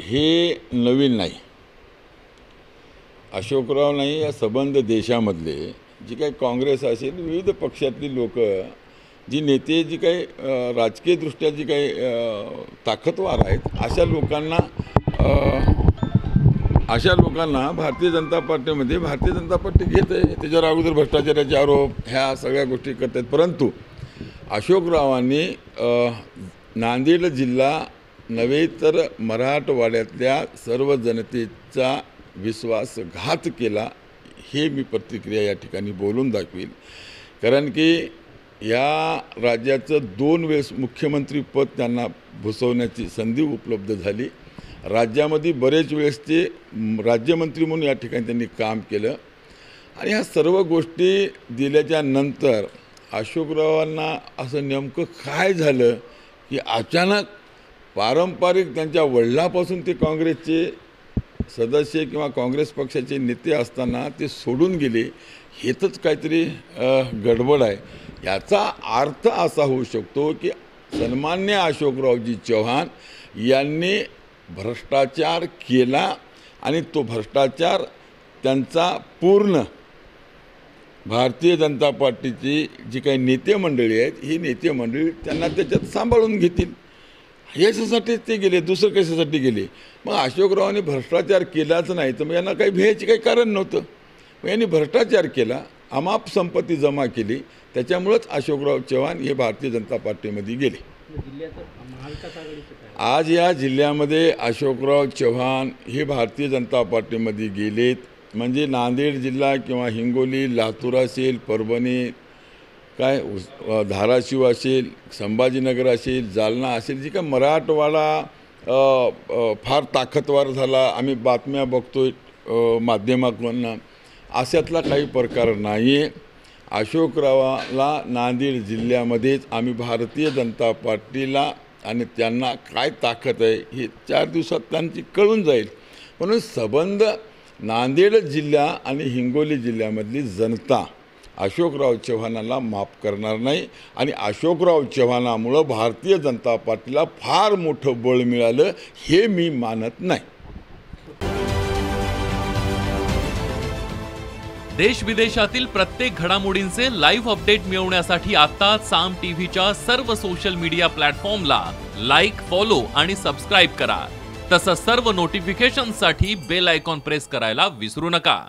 हे नवीन नाही. अशोकराव नाही या सबंध देशामधले जी काही काँग्रेस असेल विविध पक्षातली लोक जी नेते जी काही राजकीयदृष्ट्या जी काही ताकदवार आहेत अशा लोकांना अशा लोकांना भारतीय जनता पार्टीमध्ये भारतीय जनता पार्टी घेत आहे. त्याच्यावर अगोदर भ्रष्टाचाराचे आरोप ह्या सगळ्या गोष्टी करत आहेत परंतु अशोकरावांनी नांदेड जिल्हा नव्हे तर मराठवाड्यातल्या सर्व जनतेचा विश्वासघात केला हे मी प्रतिक्रिया या ठिकाणी बोलून दाखवील कारण की या राज्याचं दोन वेळेस मुख्यमंत्रीपद त्यांना भुसवण्याची संधी उपलब्ध झाली. राज्यामध्ये बरेच वेळेस ते राज्यमंत्री म्हणून या ठिकाणी त्यांनी काम केलं. आणि ह्या सर्व गोष्टी दिल्याच्या नंतर अशोकरावांना असं नेमकं काय झालं की अचानक पारंपरिक त्यांच्या वडिलापासून ते काँग्रेसचे सदस्य किंवा काँग्रेस पक्षाचे नेते असताना ते सोडून गेले हेच काहीतरी गडबड आहे. याचा अर्थ असा होऊ शकतो की सन्मान्य अशोकरावजी चव्हाण यांनी भ्रष्टाचार केला आणि तो भ्रष्टाचार त्यांचा पूर्ण भारतीय जनता पार्टीची जी काही नेते मंडळी आहेत ही नेते मंडळी त्यांना त्याच्यात सांभाळून घेतील. याच्यासाठीच ते गेले दुसरं कशासाठी गेले? मग अशोकरावांनी भ्रष्टाचार केलाच नाही तर मग यांना काही भ्यायचे काही कारण नव्हतं. मग यांनी भ्रष्टाचार केला अमाप संपत्ती जमा केली त्याच्यामुळंच अशोकराव चव्हाण हे भारतीय जनता पार्टीमध्ये गेले. आज या जिल्ह्यामध्ये अशोकराव चव्हाण हे भारतीय जनता पार्टीमध्ये गेलेत. म्हणजे नांदेड जिल्हा किंवा हिंगोली लातूर असेल परभणी काय धाराशिव असेल संभाजीनगर असेल जालना असेल जी काय मराठवाडा फार ताकदवार झाला आम्ही बातम्या बघतोय माध्यमातून. अशातला काही प्रकार नाही आहे अशोकरावाला नांदेड जिल्ह्यामध्येच आम्ही भारतीय जनता पार्टीला आणि त्यांना काय ताकद आहे हे चार दिवसात त्यांची कळून जाईल. म्हणून सबंध नांदेड जिल्हा आणि हिंगोली जिल्ह्यामधली जनता अशोकराव चव्हाणाला माफ करणार नाही आणि अशोकराव चव्हाणामुळं भारतीय जनता पार्टीला फार मोठं बळ मिळालं हे मी मानत नाही. देश विदेशातील प्रत्येक घडामोडींचे लाईव्ह अपडेट मिळवण्यासाठी आता साम टीव्हीच्या सर्व सोशल मीडिया प्लॅटफॉर्मला लाईक फॉलो आणि सबस्क्राईब करा. तसंच सर्व नोटिफिकेशनसाठी बेल आयकॉन प्रेस करायला विसरू नका.